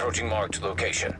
Approaching marked location.